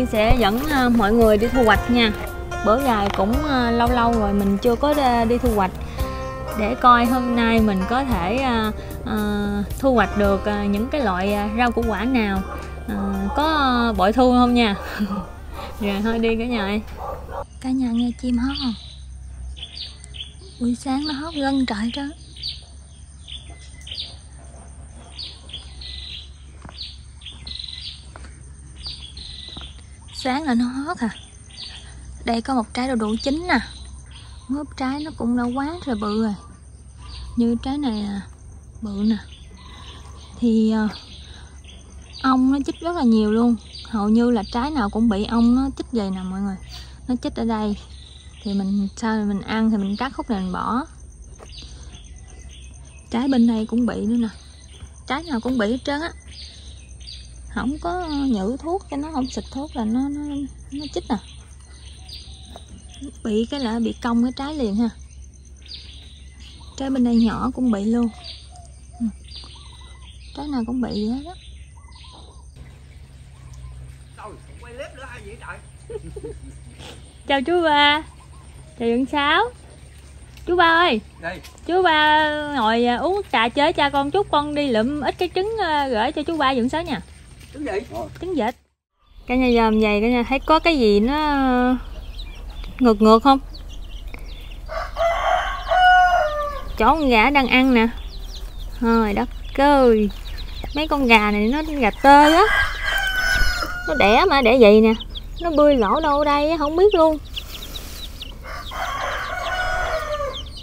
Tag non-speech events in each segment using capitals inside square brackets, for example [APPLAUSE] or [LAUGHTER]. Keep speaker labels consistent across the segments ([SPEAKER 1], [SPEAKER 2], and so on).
[SPEAKER 1] ngày sẽ dẫn ờ, mọi người đi thu hoạch nha. Bữa dài cũng ờ, lâu lâu rồi mình chưa có đi- thu hoạch. Để coi hôm nay mình có thể ờ, thu hoạch được những cái loại rau củ quả nào. Có bội thu không nha? [LAUGHS] Rồi thôi đi cả nhà ơi. Cả nhà nghe chim hót không? Buổi sáng nó hót gân trời đó. Sáng là nó hót à. Đây có một trái đậu đủ chín nè. Mớp trái nó cũng đã quá rồi bự rồi. Như trái này là bự nè. Thì ờ, ong nó chích rất là nhiều luôn. Hầu như là trái nào cũng bị ong nó chích vậy nè mọi người. Nó chích ở đây. Thì mình, sau này mình ăn thì mình cắt khúc này mình bỏ. Trái bên đây cũng bị nữa nè. Trái nào cũng bị hết trơn á không có nhử thuốc cho nó không xịt thuốc là nó nó nó chích à. Bị cái là bị cong cái trái liền ha. Trái bên đây nhỏ cũng bị luôn. Ừ. trái nào cũng bị vậy
[SPEAKER 2] trời? [LAUGHS]
[SPEAKER 1] chào chú ba. Chào Dượng Sáu. Chú ba ơi.
[SPEAKER 2] Đây,
[SPEAKER 1] chú ba ngồi à, uống trà chơi cha con chút con đi lượm ít cái trứng à, gửi cho chú ba Dượng Sáu nha
[SPEAKER 2] trứng gì?
[SPEAKER 1] trứng vịt cả nhà dòm vậy cả nhà thấy có cái gì nó ngược ngược không? Chỗ con gà đang ăn nè. Thôi đất ơi. Mấy con gà này nó gà tơ á nó đẻ mà đẻ vậy nè. Nó bươi lỗ đâu đây á, không biết luôn.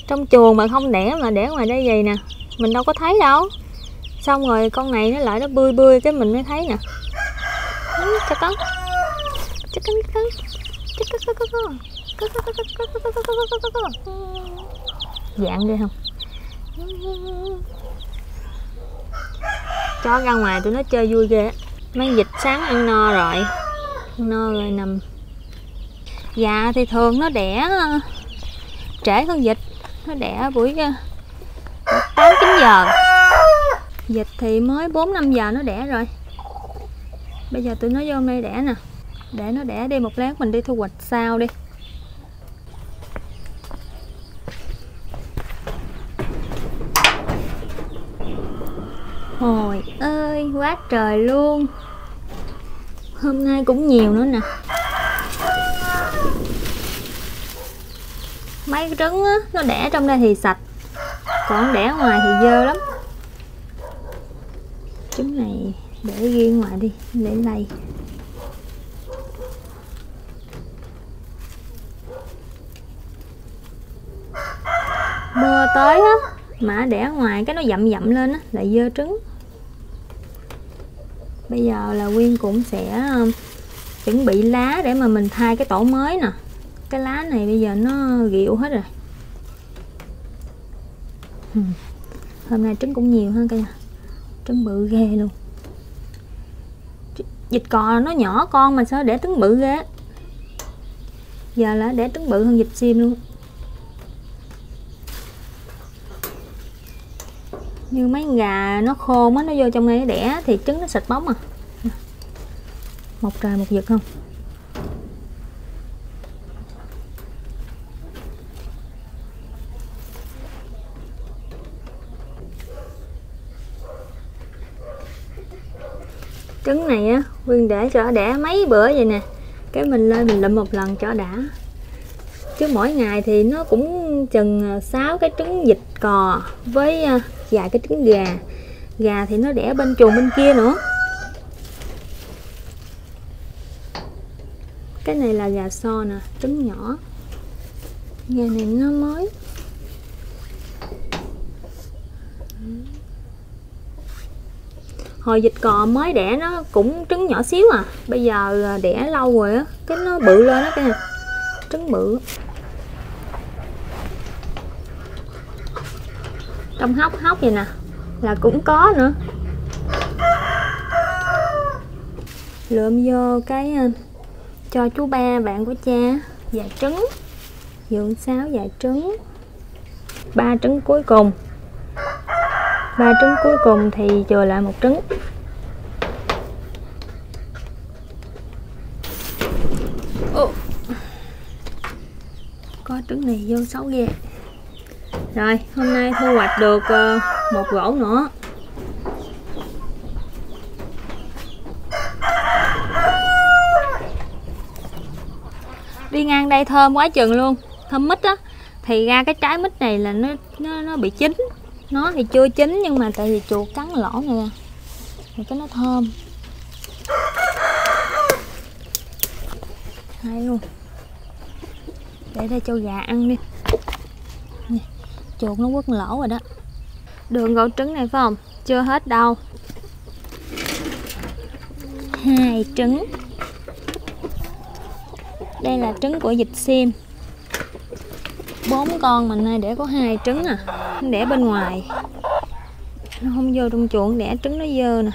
[SPEAKER 1] Trong chuồng mà không đẻ mà đẻ ngoài đây vậy nè. Mình đâu có thấy đâu xong rồi con này nó lại nó bươi bươi cái mình mới thấy nè. Ừ, cho con. Cho cắn chắc cắn cho cắn cho con cho con. Cho con dạng ghê không? Chó ra ngoài tụi nó chơi vui ghê mấy vịt sáng ăn no rồi. Ăn no rồi nằm. Dạ thì thường nó đẻ trễ hơn vịt. Nó đẻ buổi ờ, tám chín giờ dịch thì mới bốn năm giờ nó đẻ rồi. Bây giờ tụi nó vô đây đẻ nè. Để nó đẻ đi một lát mình đi thu hoạch sau đi. Hồi ơi quá trời luôn. Hôm nay cũng nhiều nữa nè. Mấy cái trứng á, nó đẻ trong đây thì sạch. Còn đẻ ngoài thì dơ lắm. Trứng này để riêng ngoài đi, để lay mưa tới á, mà đẻ ngoài cái nó dậm dậm lên á lại dơ trứng. Bây giờ là quyên cũng sẽ um, chuẩn bị lá để mà mình thay cái tổ mới nè. Cái lá này bây giờ nó ghiệu hết rồi. Hôm nay trứng cũng nhiều hơn cả nhà trứng bự ghê luôn. Vịt cò nó nhỏ con mà sao để trứng bự ghê? Giờ là để trứng bự hơn vịt sim luôn. Như mấy gà nó khô á nó vô trong ngay đẻ thì trứng nó sạch bóng à. Một trời một vực không? Trứng này á, Quyên để cho đẻ mấy bữa vậy nè. Cái mình lên mình lụm một lần cho đã. Chứ mỗi ngày thì nó cũng chừng à, 6 cái trứng vịt cò với à, vài cái trứng gà. Gà thì nó đẻ bên chuồng bên kia nữa. Cái này là gà so nè, trứng nhỏ. Gà này nó mới. Hồi dịch cò mới đẻ nó cũng trứng nhỏ xíu à. Bây giờ đẻ lâu rồi á, cái nó bự lên đó kìa. Trứng bự. Trong hốc hốc vậy nè, là cũng có nữa. Lượm vô cái ờ, cho chú ba, bạn của cha và trứng. Dưỡng sáu và trứng. Ba trứng cuối cùng. Ba trứng cuối cùng thì chừa lại một trứng. Trứng này vô 6 ghe rồi hôm nay thu hoạch được uh, một gỗ nữa. Đi ngang đây thơm quá chừng luôn thơm mít á. Thì ra cái trái mít này là nó nó nó bị chín. Nó thì chưa chín nhưng mà tại vì chuột cắn lỗ nè thì cái nó thơm. Hay luôn để đây cho gà ăn đi. Nè, chuột nó quất lỗ rồi đó. Đường gỗ trứng này phải không? Chưa hết đâu. Hai trứng. Đây là trứng của vịt sim bốn con mình nay để có hai trứng à. Nó đẻ bên ngoài. Nó không vô trong chuồng đẻ trứng nó dơ nè.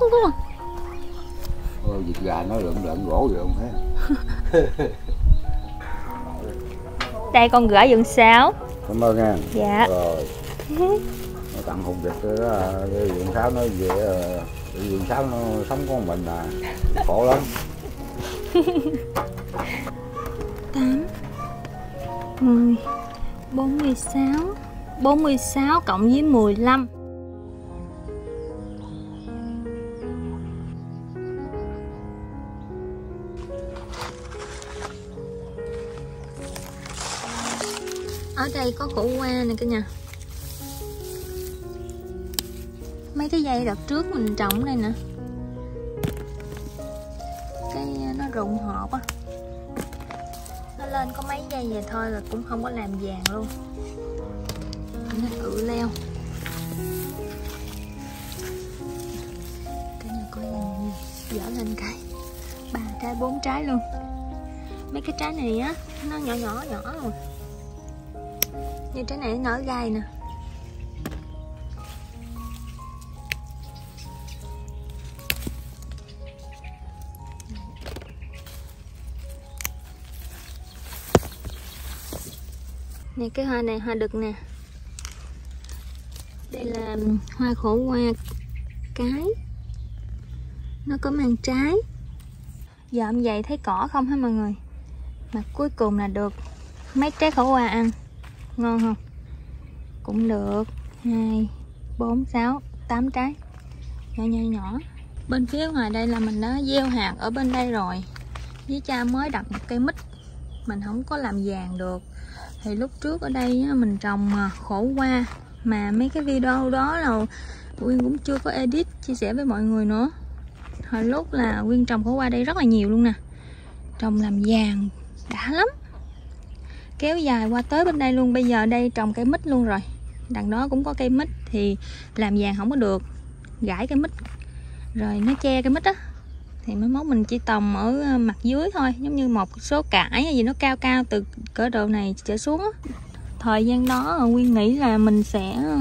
[SPEAKER 1] Chứ không? Có
[SPEAKER 3] Ôi, vịt gà nó lượm lượm gỗ vậy không thấy? [LAUGHS]
[SPEAKER 1] Đây con gửi dựng sáo
[SPEAKER 3] cảm ơn nha.
[SPEAKER 1] Dạ.
[SPEAKER 3] Rồi. Nó tặng hùng vịt đó vườn sáo nó về ờ, cái vườn sáo nó sống con mình à. Khổ lắm. [LAUGHS]
[SPEAKER 1] Tám mười bốn mươi sáu. Bốn mươi sáu cộng với mười lăm ở đây có củ hoa nè cả nhà. Mấy cái dây đợt trước mình trồng đây nè. Cái à, nó rụng hộp á. Nó lên có mấy dây vậy thôi là cũng không có làm vàng luôn. Nó tự leo. Cái này coi nhìn dở lên cái. Ba trái, bốn trái luôn. Mấy cái trái này á, nó nhỏ nhỏ nhỏ rồi như trái này nó nở gai nè. Nè, cái hoa này, hoa đực nè. Đây là um, hoa khổ hoa cái. Nó có mang trái. Dọn vậy thấy cỏ không hả mọi người? Mà cuối cùng là được mấy trái khổ hoa ăn ngon không? Cũng được. Hai, bốn, sáu, tám trái. Nhỏ nhỏ nhỏ. Bên phía ngoài đây là mình đã gieo hạt ở bên đây rồi. Với cha mới đặt một cây mít. Mình không có làm vàng được. Thì lúc trước ở đây mình trồng khổ qua. Mà mấy cái video đó là Quyên cũng chưa có edit, chia sẻ với mọi người nữa. Hồi lúc là Quyên trồng khổ qua đây rất là nhiều luôn nè. Trồng làm vàng đã lắm kéo dài qua tới bên đây luôn. Bây giờ đây trồng cây mít luôn rồi. Đằng đó cũng có cây mít thì làm vàng không có được. Gãi cây mít. Rồi nó che cây mít á. Thì mấy mốt mình chỉ tòng ở ờ, mặt dưới thôi. Giống như một số cải gì nó cao cao từ cỡ độ này trở xuống á. Thời gian đó ờ, nguyên nghĩ là mình sẽ ờ,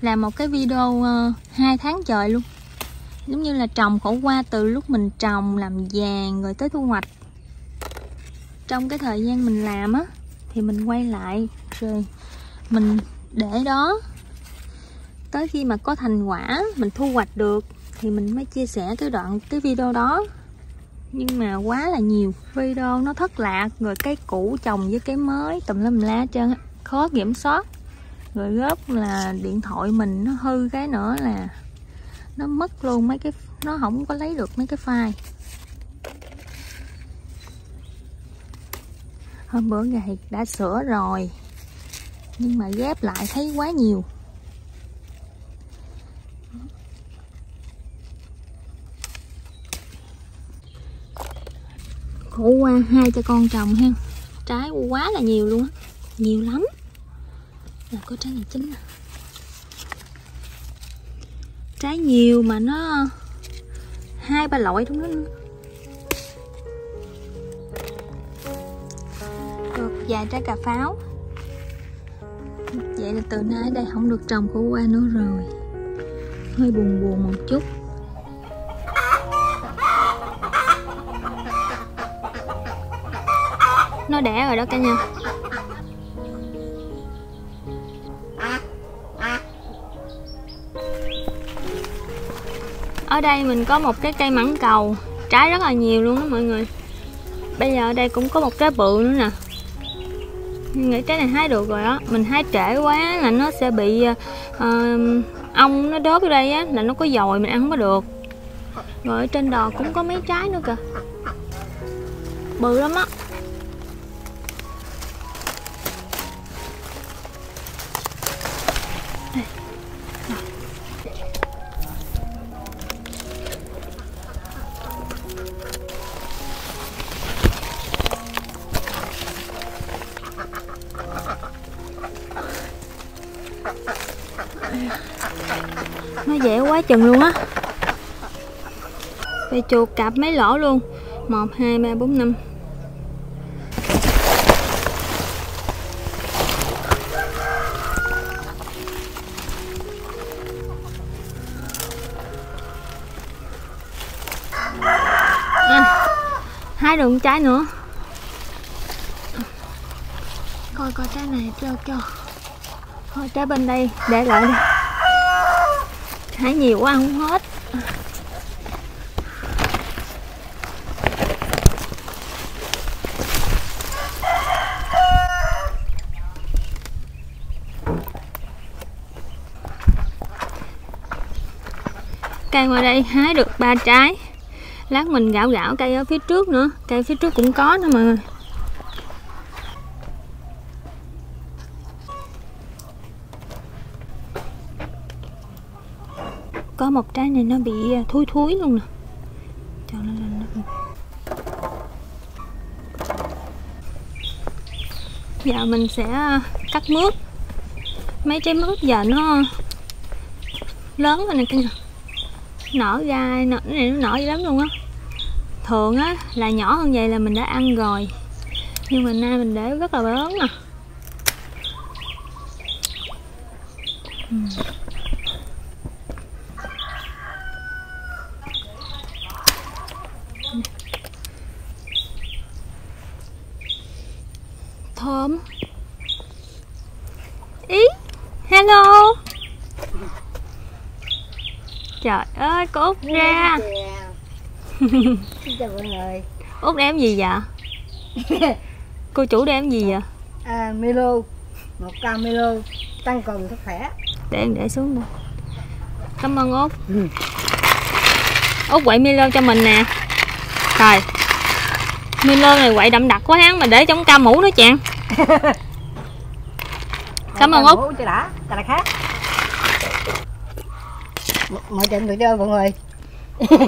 [SPEAKER 1] làm một cái video hai tháng trời luôn. Giống như là trồng khổ qua từ lúc mình trồng làm vàng rồi tới thu hoạch trong cái thời gian mình làm á, thì mình quay lại, rồi mình để đó. Tới khi mà có thành quả, mình thu hoạch được, thì mình mới chia sẻ cái đoạn, cái video đó. Nhưng mà quá là nhiều video, nó thất lạc, rồi cái cũ trồng với cái mới, tùm lum la trơn khó kiểm soát. Rồi góp là điện thoại mình nó hư cái nữa là nó mất luôn mấy cái, nó không có lấy được mấy cái file. Hôm bữa ngày đã sửa rồi, nhưng mà ghép lại thấy quá nhiều. Khổ qua hai cho con trồng ha. Trái quá là nhiều luôn á, nhiều lắm. Là có trái này chín trái nhiều mà nó hai ba loại trong đó nữa. và trái cà pháo. Vậy là từ nay đây không được trồng khổ qua nữa rồi. Hơi buồn buồn một chút. Nó đẻ rồi đó cả nhà. Ở đây mình có một cái cây mãng cầu. Trái rất là nhiều luôn đó mọi người. Bây giờ ở đây cũng có một trái bự nữa nè mình nghĩ trái này hái được rồi á. Mình hái trễ quá là nó sẽ bị uh, ong nó đớp ở đây á là nó có dồi mình ăn không có được. Rồi ở trên đò cũng có mấy trái nữa kìa. Bự lắm á. Dễ quá chừng luôn á. Về chuột cặp mấy lỗ luôn. Một hai ba bốn năm. À, hai đường trái nữa. Coi coi trái này cho cho. Thôi trái bên đây để lại đi hái nhiều quá, không hết. Cây ngoài đây hái được ba trái. Lát mình gạo gạo cây ở phía trước nữa. Cây phía trước cũng có nữa mọi người một trái này nó bị à, thúi thúi luôn nè. Cho nó lên nó. Giờ mình sẽ à, cắt mướp. Mấy trái mướp giờ nó lớn rồi nè cả nhà nở ra nở, này nó nở dữ lắm luôn á. Thường á là nhỏ hơn vậy là mình đã ăn rồi. Nhưng mà nay mình để rất là lớn nè. à. thơm ý hello trời ơi cô út ra
[SPEAKER 4] Xin [LAUGHS] chào mọi người.
[SPEAKER 1] Út đem gì vậy? [LAUGHS] Cô chủ đem gì vậy?
[SPEAKER 4] À, Milo. Một can Milo tăng cường sức khỏe.
[SPEAKER 1] Để em để xuống đây. Cảm ơn út. Ừ. út quậy Milo cho mình nè. Rồi Milo này quậy đậm đặc quá hắn mà để trong ca mũ nữa chàng [LAUGHS] cảm ơn út.
[SPEAKER 4] Cho đã. Cho đã khác. Mọi chuyện được chưa mọi người? [LAUGHS]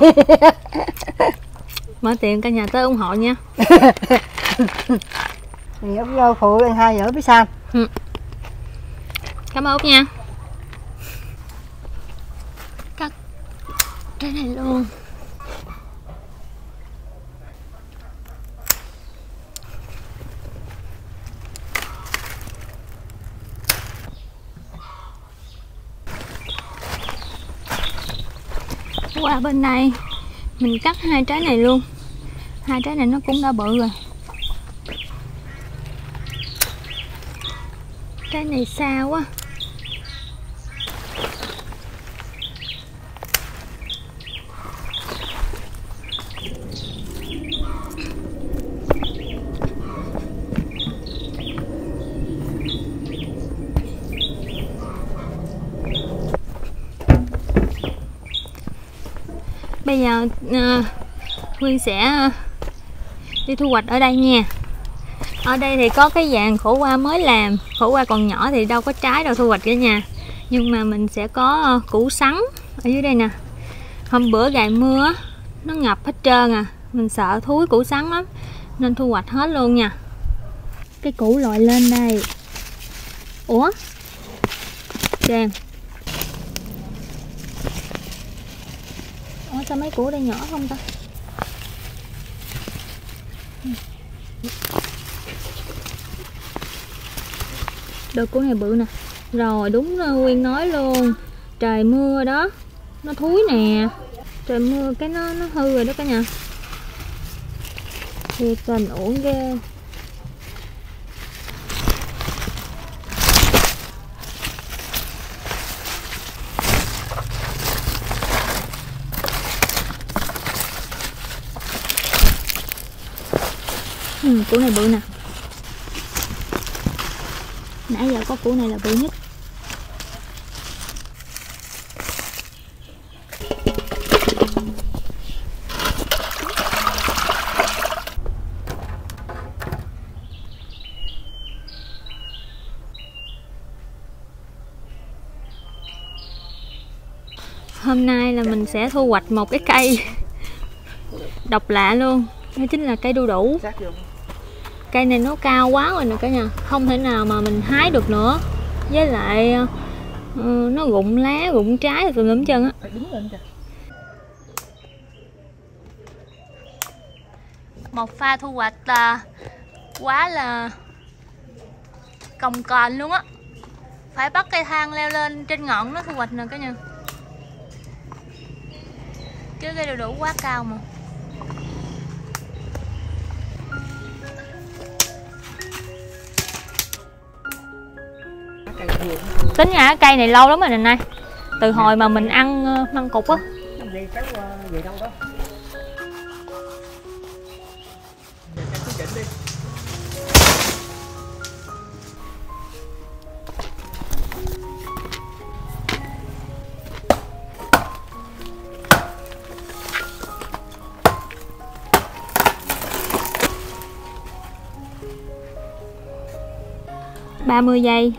[SPEAKER 1] Mở tiền cả nhà tới ủng hộ nha. [LAUGHS]
[SPEAKER 4] Ốc vô phụ ăn hai giờ biết sao ừ.
[SPEAKER 1] cảm ơn út nha. Cắt. Cái này luôn qua bên này. Mình cắt hai trái này luôn. Hai trái này nó cũng đã bự rồi. Trái này xa quá. Ờ, uh, Nguyên sẽ ờ, đi thu hoạch ở đây nha. Ở đây thì có cái dạng khổ qua mới làm. Khổ qua còn nhỏ thì đâu có trái đâu thu hoạch cả nhà. Nhưng mà mình sẽ có ờ, củ sắn ở dưới đây nè. Hôm bữa gài mưa nó ngập hết trơn à. Mình sợ thúi củ sắn lắm nên thu hoạch hết luôn nha. Cái củ lội lên đây. Ủa? Xem sao mấy củ đây nhỏ không ta? Đợt của này bự nè. Rồi, đúng rồi Nguyên nói luôn. Trời mưa đó. Nó thúi nè. Trời mưa cái nó nó hư rồi đó cả nhà. Thiệt tình uổng ghê. Ừ, củ này bự nè. Nãy giờ có củ này là bự nhất. Hôm nay là mình sẽ thu hoạch một cái cây. Độc lạ luôn. Đó chính là cây đu đủ cây này nó cao quá rồi nè cả nhà. Không thể nào mà mình hái được nữa. Với lại uh, nó rụng lá rụng trái rồi lum chân á. Một pha thu hoạch là quá là cồng kềnh luôn á. Phải bắt cây thang leo lên trên ngọn nó thu hoạch nè cả nhà. Chứ cây đu đủ quá cao mà tính ra cái cây này lâu lắm rồi nè nay. Từ hồi mà mình ăn ờ, măng cục á. Ba mươi giây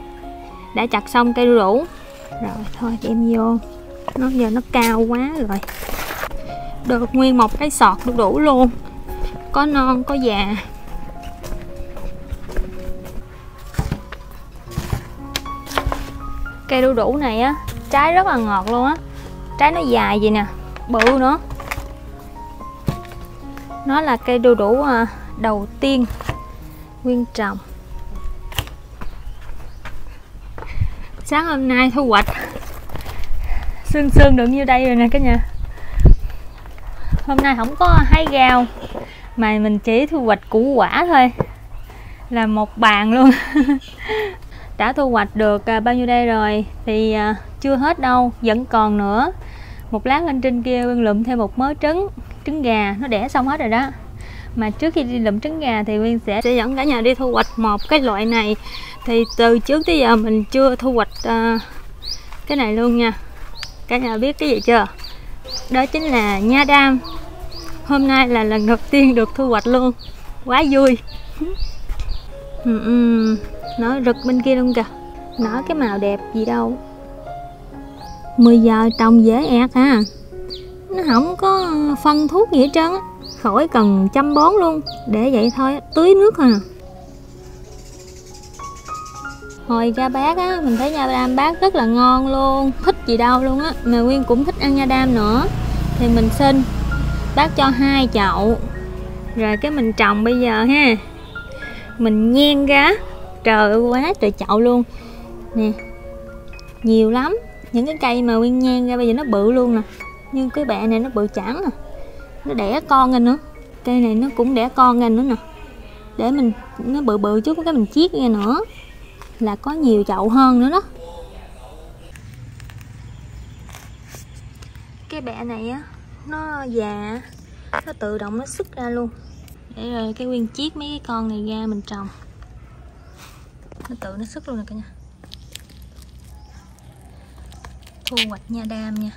[SPEAKER 1] đã chặt xong cây đu đủ rồi, thôi, đem vô. Nó giờ nó cao quá rồi. Được, nguyên một cái sọt đu đủ luôn. Có non, có già. Cây đu đủ này á, trái rất là ngọt luôn á. Trái nó dài vậy nè, bự nữa. Nó là cây đu đủ à, đầu tiên. Nguyên trồng. Sáng hôm nay thu hoạch. Sương sương được nhiêu đây rồi nè cả nhà. Hôm nay không có hái rau mà mình chỉ thu hoạch củ quả thôi. Là một bàn luôn. [LAUGHS] Đã thu hoạch được à, bao nhiêu đây rồi? Thì à, chưa hết đâu vẫn còn nữa. Một lát lên trên kia nguyên lụm thêm một mớ trứng trứng gà nó đẻ xong hết rồi đó. Mà trước khi đi lụm trứng gà thì nguyên sẽ, sẽ dẫn cả nhà đi thu hoạch một cái loại này thì từ trước tới giờ mình chưa thu hoạch uh, cái này luôn nha. Cả nhà biết cái gì chưa? Đó chính là nha đam. Hôm nay là lần đầu tiên được thu hoạch luôn. Quá vui. [LAUGHS] Ừ, ừ. nó rực bên kia luôn kìa. Nó cái màu đẹp gì đâu. 10 giờ trồng dễ ẹt ha. Nó không có phân thuốc gì hết trơn khỏi cần chăm bón luôn. Để vậy thôi tưới nước à hồi ra bát á, mình thấy nha đam bát rất là ngon luôn, thích gì đâu luôn á, mà nguyên cũng thích ăn nha đam nữa. Thì mình xin bác cho hai chậu. Rồi cái mình trồng bây giờ ha. Mình nhen ra, trời ơi, quá trời chậu luôn. Nè, nhiều lắm. Những cái cây mà nguyên nhen ra bây giờ nó bự luôn nè. Nhưng cái bẹ này nó bự chẳng à. Nó đẻ con ra nữa. Cây này nó cũng đẻ con ra nữa nè. Để mình, nó bự bự chút, cái mình chiết ra nữa là có nhiều chậu hơn nữa đó. Cái bẹ này á, nó già, nó tự động nó xuất ra luôn. Để rồi cái nguyên chiếc mấy cái con này ra mình trồng. Nó tự nó xuất luôn nè cả nhà. Thu hoạch nha, đam nha.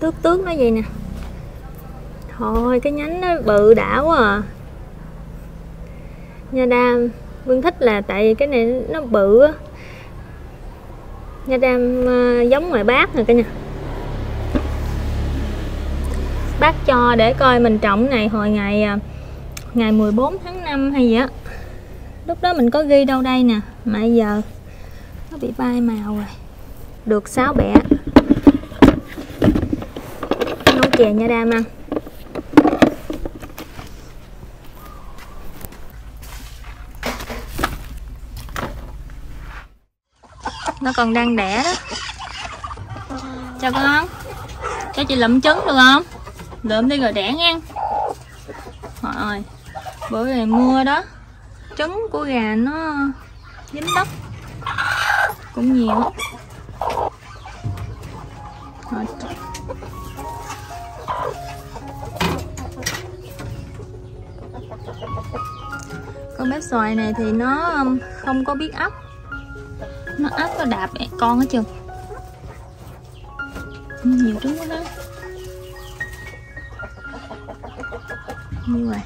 [SPEAKER 1] Tước tước nó vậy nè. Thôi cái nhánh nó bự đã quá à. Nha đam Vương thích là tại vì cái này nó bự á. Nha đam uh, giống ngoài bác rồi cả nhà. Bác cho để coi mình trồng này hồi ngày ờ, ngày 14 tháng 5 hay gì á. Lúc đó mình có ghi đâu đây nè mà giờ nó bị bay màu rồi. Được 6 bẹ chè nha đam ăn nó còn đang đẻ đó. Chào con. Cho chị lụm trứng được không? Lượm đi rồi đẻ ngang trời ơi, bữa này mưa đó. Trứng của gà nó dính đất cũng nhiều. Con bé xoài này thì nó um, không có biết ấp nó ấp nó đạp con hết chưa ừ, nhiều trứng quá đó. Như vậy.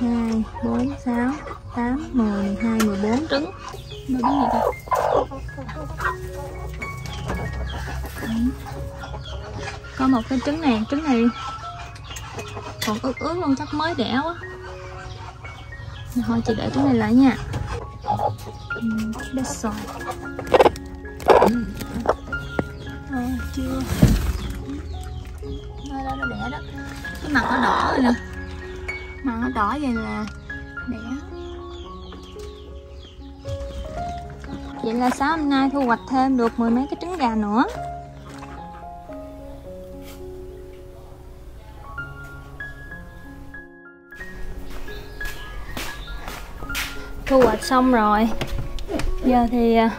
[SPEAKER 1] Hai, bốn, sáu, tám, mười mười hai, mười bốn trứng. Nó biết gì ta có một cái trứng này trứng này còn ướt ướt luôn, chắc mới đẻ quá thôi chị để cái này lại nha. Ừ, Đất xoài. À, chưa. Đây đó nó đẻ đó. Cái mặt nó đỏ rồi nè. Mặt nó đỏ vậy là đẻ. Vậy là sáng hôm nay thu hoạch thêm được mười mấy cái trứng gà nữa. Thu hoạch xong rồi. Giờ thì à,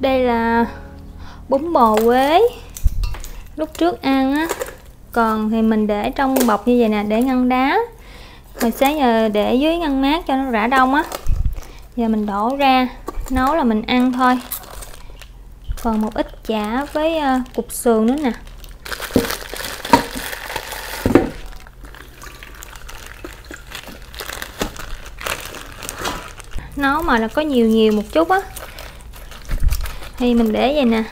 [SPEAKER 1] đây là bún bò quế. Lúc trước ăn á còn thì mình để trong bọc như vậy nè để ngăn đá. Hồi sáng giờ để dưới ngăn mát cho nó rã đông á. Giờ mình đổ ra nấu là mình ăn thôi. Còn một ít chả với uh, cục sườn nữa nè. Nấu mà là có nhiều nhiều một chút á. Thì mình để vậy nè.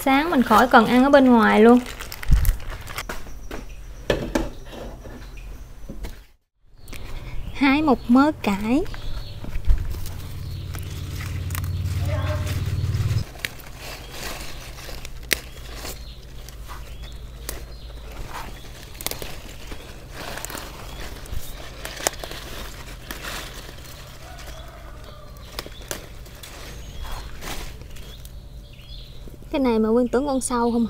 [SPEAKER 1] Sáng mình khỏi cần ăn ở bên ngoài luôn. Hái một mớ cải. Này mà nguyên tưởng con sâu không?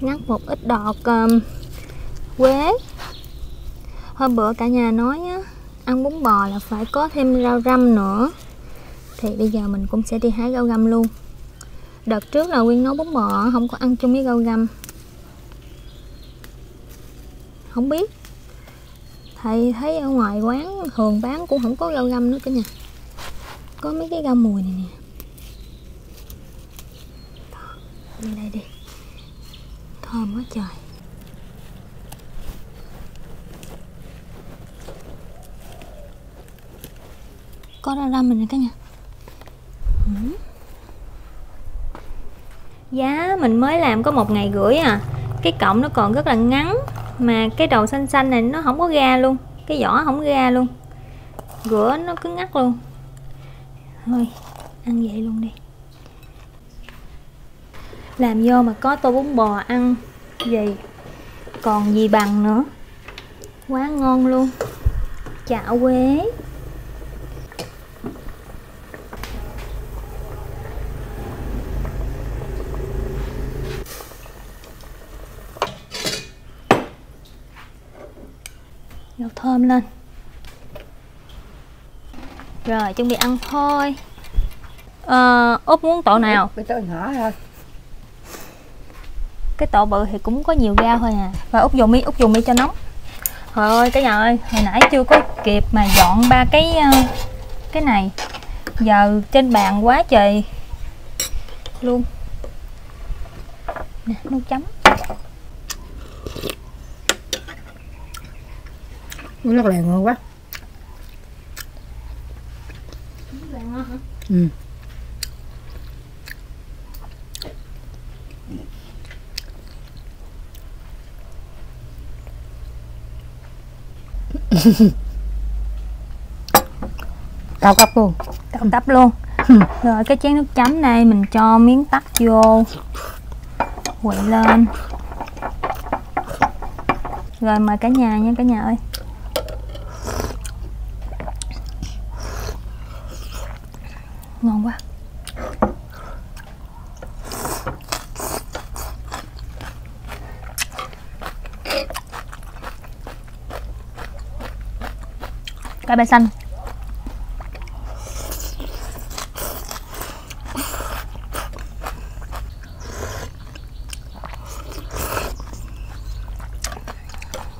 [SPEAKER 1] Ngắt một ít đọt um, quế. Hôm bữa cả nhà nói á ăn bún bò là phải có thêm rau răm nữa. Thì bây giờ mình cũng sẽ đi hái rau răm luôn đợt trước là nguyên nấu bún bò, không có ăn chung với rau găm. Không biết. Thầy thấy ở ngoài quán, thường bán cũng không có rau găm nữa cả nhà. Có mấy cái rau mùi này nè. Đi đây đi thơm quá trời. Có rau răm mình nè cả nhà. Ừ giá, mình mới làm có một ngày rưỡi à. Cái cọng nó còn rất là ngắn, mà cái đầu xanh xanh này nó không có ra luôn, cái vỏ không ra luôn. Rửa nó cứ ngắt luôn. Thôi, ăn vậy luôn đi. Làm vô mà có tô bún bò ăn gì? Còn gì bằng nữa? Quá ngon luôn. Chả quế. Dầu thơm lên. Rồi chuẩn bị ăn thôi. Ờ, út muốn tổ nào?
[SPEAKER 4] Cái tôi nhỏ thôi.
[SPEAKER 1] Cái tổ bự thì cũng có nhiều rau thôi à. Và út dùng mi út dùng mi cho nóng. Trời ơi cả nhà ơi hồi nãy chưa có kịp mà dọn ba cái ờ, cái này. Giờ trên bàn quá trời luôn. Nè nước chấm
[SPEAKER 4] nó lè ngon quá. Ừ. [LAUGHS] cao cấp luôn.
[SPEAKER 1] Cao cấp luôn. Rồi cái chén nước chấm đây mình cho miếng tắc vô. Quậy lên. Rồi mời cả nhà nha cả nhà ơi ngon quá cà bè xanh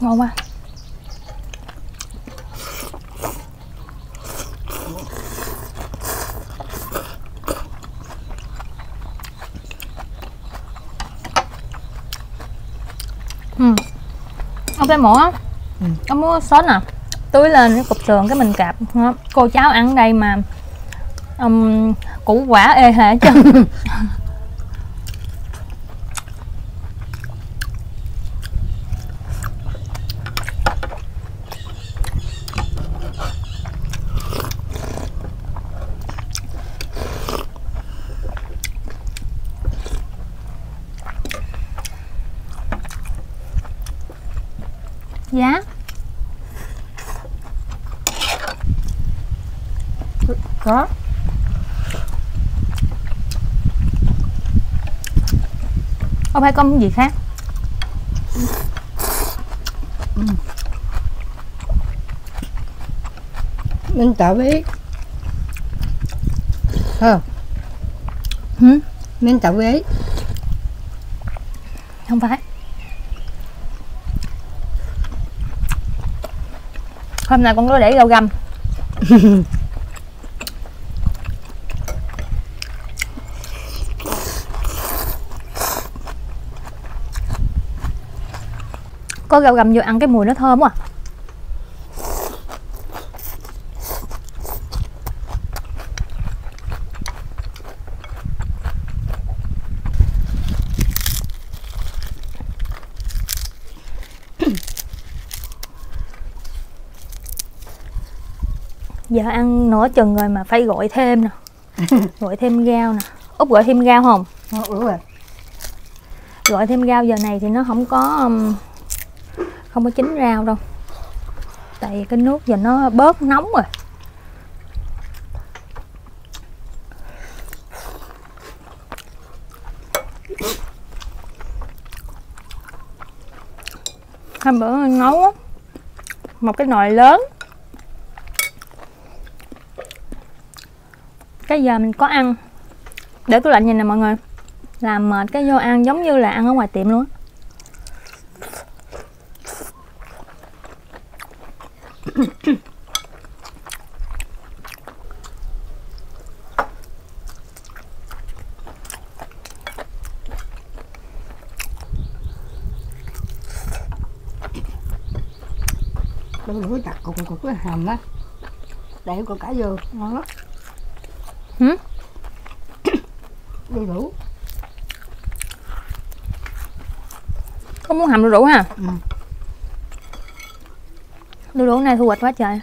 [SPEAKER 1] ngon quá ừ. ông cái mổ á
[SPEAKER 4] Ừ.
[SPEAKER 1] ông muốn sốt nè tưới lên cái cục sườn cái mình cạp Đó. cô cháu ăn đây mà um, củ quả ê hề chứ [LAUGHS] trơn giá
[SPEAKER 4] có
[SPEAKER 1] không phải có gì khác?
[SPEAKER 4] Mình tạo biết. Không
[SPEAKER 1] Hử?
[SPEAKER 4] mình tạo biết.
[SPEAKER 1] Không phải. Hôm nay con có để rau găm [LAUGHS] có rau găm vô ăn cái mùi nó thơm quá à. [COUGHS] giờ ăn nửa chừng rồi mà phải gọi thêm nè. [LAUGHS] Gọi thêm rau nè. Út gọi thêm rau không?
[SPEAKER 4] Ờ, ừ rồi.
[SPEAKER 1] Gọi thêm rau giờ này thì nó không có um, không có chín rau đâu. Tại vì cái nước giờ nó bớt nóng rồi. Hôm bữa nấu một cái nồi lớn. Cái giờ mình có ăn. Để tủ lạnh nhìn nè mọi người. Làm mệt cái vô ăn giống như là ăn ở ngoài tiệm luôn
[SPEAKER 4] đu đủ chặt cục cục cái hầm á để con cá vô ngon lắm
[SPEAKER 1] Hử?
[SPEAKER 4] đu đủ
[SPEAKER 1] có muốn hầm đu đủ ha
[SPEAKER 4] Ừ
[SPEAKER 1] đu đủ này thu hoạch quá trời.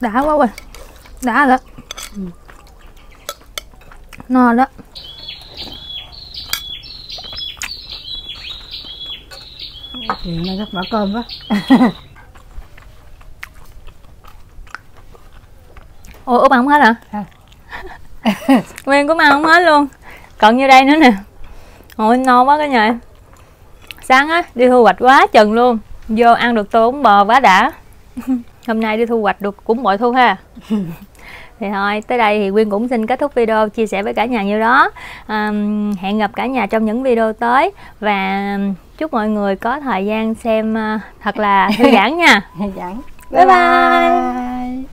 [SPEAKER 1] Đã quá rồi đã đó no đó.
[SPEAKER 4] Thì nó rất bỏ cơm quá.
[SPEAKER 1] Ủa úp ăn không hết hả?
[SPEAKER 4] À. [LAUGHS]
[SPEAKER 1] nguyên cũng ăn không hết luôn. Còn như đây nữa nè. Ôi no quá cả nhà. Sáng á đi thu hoạch quá chừng luôn. Vô ăn được tô bún bò quá đã. [LAUGHS] Hôm nay đi thu hoạch được cũng bội thu ha [LAUGHS] thì thôi tới đây thì quyên cũng xin kết thúc video chia sẻ với cả nhà như đó. À, hẹn gặp cả nhà trong những video tới. Và chúc mọi người có thời gian xem à, thật là thư giãn nha. [LAUGHS]
[SPEAKER 4] Giảng
[SPEAKER 1] Bye bye.